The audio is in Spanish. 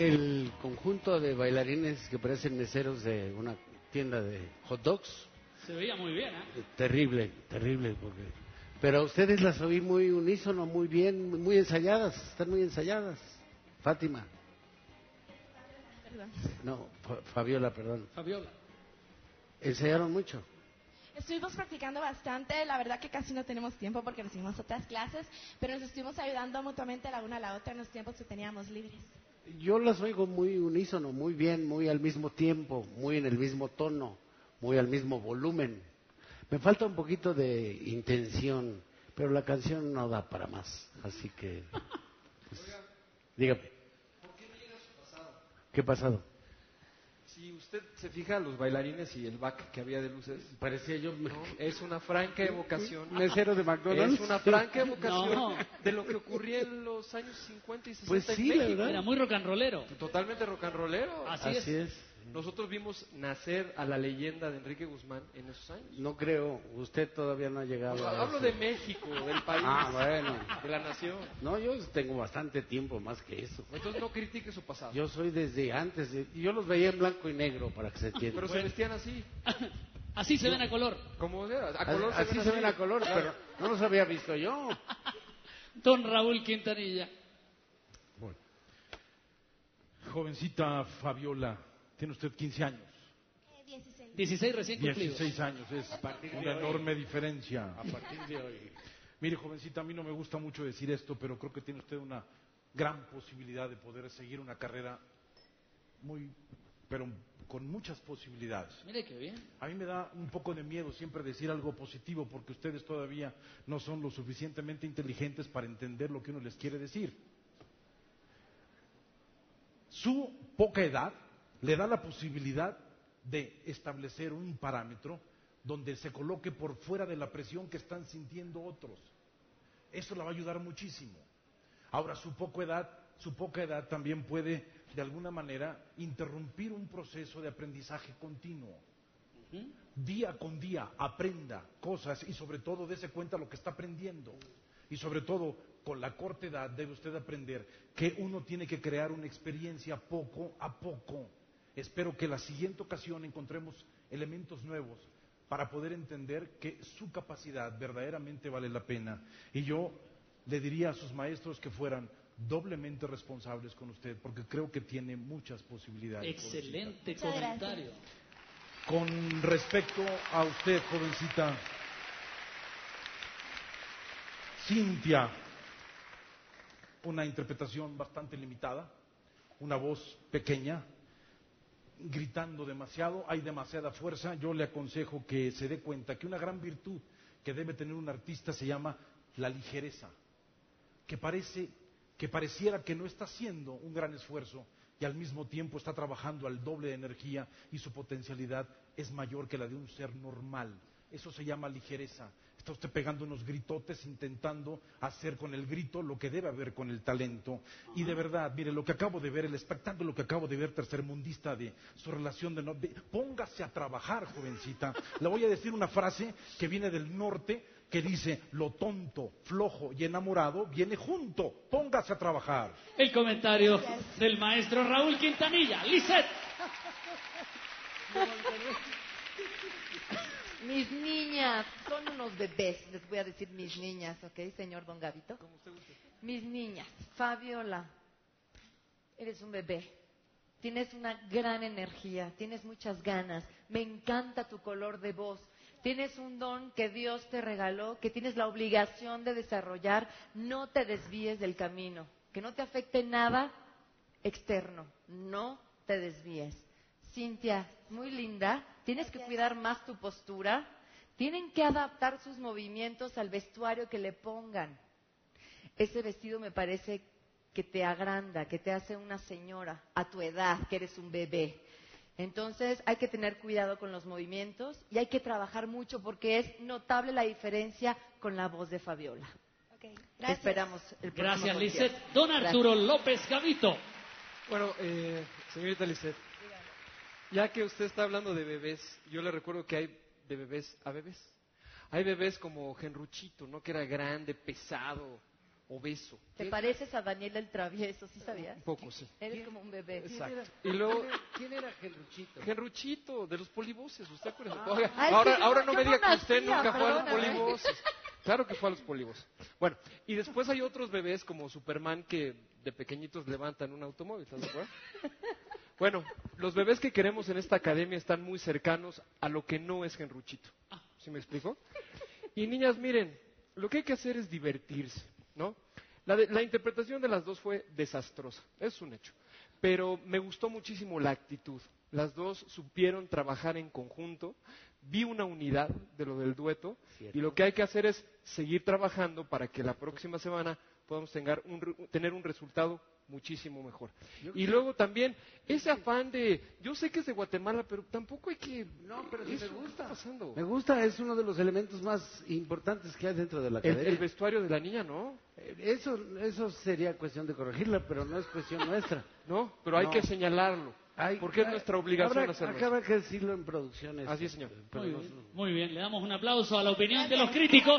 el conjunto de bailarines que parecen meseros de una tienda de hot dogs. Se veía muy bien, ¿eh? Terrible, terrible. Porque... Pero a ustedes las oí muy unísono, muy bien, muy ensayadas, están muy ensayadas. Fátima. Perdón. No, Fa- Fabiola, perdón. Fabiola. ¿Ensayaron mucho? Estuvimos practicando bastante, la verdad que casi no tenemos tiempo porque recibimos otras clases, pero nos estuvimos ayudando mutuamente la una a la otra en los tiempos que teníamos libres. Yo las oigo muy unísono, muy bien, muy al mismo tiempo, muy en el mismo tono, muy al mismo volumen. Me falta un poquito de intención, pero la canción no da para más, así que... pues, dígame. ¿Qué pasado? Si usted se fija, los bailarines y el back que había de luces, Parecía yo... ¿no? es una franca evocación. ¿Mesero de McDonald's? Es una franca evocación No. de lo que ocurría en los años 50 y 60 Pues en sí, la México. verdad. Era muy rock and rollero. Totalmente rock and rollero. Así, Así es. es. Nosotros vimos nacer a la leyenda de Enrique Guzmán en esos años. No creo, usted todavía no ha llegado Pues, a hablo de México, del país, Ah, bueno. de la nación. No, yo tengo bastante tiempo más que eso. Entonces no critique su pasado. Yo soy desde antes, de- yo los veía en blanco y negro, para que se entienda. Pero se vestían así, Así se ven a color. era, a Así- color así se ven a color, pero no los había visto yo. Don Raúl Quintanilla. Jovencita Fabiola, tiene usted 15 años. 16. 16 recién cumplidos. 16 años, es una hoy. enorme diferencia. A partir de hoy. Mire, jovencita, a mí no me gusta mucho decir esto, pero creo que tiene usted una gran posibilidad de poder seguir una carrera muy, pero con muchas posibilidades. Mire qué bien. A mí me da un poco de miedo siempre decir algo positivo porque ustedes todavía no son lo suficientemente inteligentes para entender lo que uno les quiere decir. Su poca edad le da la posibilidad de establecer un parámetro donde se coloque por fuera de la presión que están sintiendo otros. Eso la va a ayudar muchísimo. Ahora, su poca edad, su poca edad también puede, de alguna manera, interrumpir un proceso de aprendizaje continuo. Día con día aprenda cosas y sobre todo dése cuenta lo que está aprendiendo. Y sobre todo, con la corta edad debe usted aprender que uno tiene que crear una experiencia poco a poco. Espero que la siguiente ocasión encontremos elementos nuevos para poder entender que su capacidad verdaderamente vale la pena. Y yo le diría a sus maestros que fueran doblemente responsables con usted, porque creo que tiene muchas posibilidades. Excelente comentario. Con respecto a usted, jovencita, Cintia, una interpretación bastante limitada, una voz pequeña, gritando demasiado, hay demasiada fuerza. Yo le aconsejo que se dé cuenta que una gran virtud que debe tener un artista se llama la ligereza, que parece que pareciera que no está haciendo un gran esfuerzo y al mismo tiempo está trabajando al doble de energía y su potencialidad es mayor que la de un ser normal. Eso se llama ligereza. Está usted pegando unos gritotes intentando hacer con el grito lo que debe haber con el talento. Y de verdad, mire, lo que acabo de ver, el espectáculo que acabo de ver tercermundista de su relación de, no- de- Póngase a trabajar, jovencita. Le voy a decir una frase que viene del norte que dice, lo tonto, flojo y enamorado viene junto. Póngase a trabajar. El comentario del maestro Raúl Quintanilla. Lisette. Mis niñas, son unos bebés, les voy a decir mis niñas, ¿ok, señor Don Gavito? Mis niñas, Fabiola, eres un bebé, tienes una gran energía, tienes muchas ganas, me encanta tu color de voz, tienes un don que Dios te regaló, que tienes la obligación de desarrollar, no te desvíes del camino, que no te afecte nada externo, no te desvíes. Cintia, muy linda, tienes que cuidar más tu postura, tienen que adaptar sus movimientos al vestuario que le pongan. Ese vestido me parece que te agranda, que te hace una señora a tu edad, que eres un bebé. Entonces hay que tener cuidado con los movimientos y hay que trabajar mucho porque es notable la diferencia con la voz de Fabiola. Ok, Te gracias. esperamos el próximo Gracias. Lisette. Don Arturo López Gavito. Bueno, eh, señorita Lisset, ya que usted está hablando de bebés, yo le recuerdo que hay de bebés a bebés. Hay bebés como Genruchito, ¿no? Que era grande, pesado, obeso. Te pareces a Daniel el Travieso, ¿sí sabías? Un poco, sí. Eres como un bebé. ¿Quién Exacto. era, Y luego- ¿quién era, quién era Genruchito? Genruchito, de los polivoces, ¿usted acuerda? Ah. Ay, ahora, ahora no- me no diga que usted nunca fue a los polivoces. Claro que fue a los polivoces. Bueno, y después hay otros bebés como Superman que de pequeñitos levantan un automóvil, ¿estás de acuerdo? Bueno, los bebés que queremos en esta academia están muy cercanos a lo que no es Genruchito. ¿Sí me explico? Y niñas, miren, lo que hay que hacer es divertirse, ¿no? La, de- la interpretación de las dos fue desastrosa, es un hecho. Pero me gustó muchísimo la actitud. Las dos supieron trabajar en conjunto. Vi una unidad de lo del dueto. Y lo que hay que hacer es seguir trabajando para que la próxima semana podamos tener un, tener un resultado muchísimo mejor. Y luego también ese afán de, yo sé que es de Guatemala, pero tampoco hay que... No, pero sí eso, me ¿qué gusta. está pasando? Me gusta, es uno de los elementos más importantes que hay dentro de la El, academia. el vestuario de la niña, ¿no? Eso, eso sería cuestión de corregirla, pero no es cuestión nuestra. No, pero hay No. que señalarlo. Hay- porque es nuestra obligación habrá, hacerlo. acá habrá que decirlo en producciones. Así es, señor. Bien, muy bien, le damos un aplauso a la opinión de los críticos.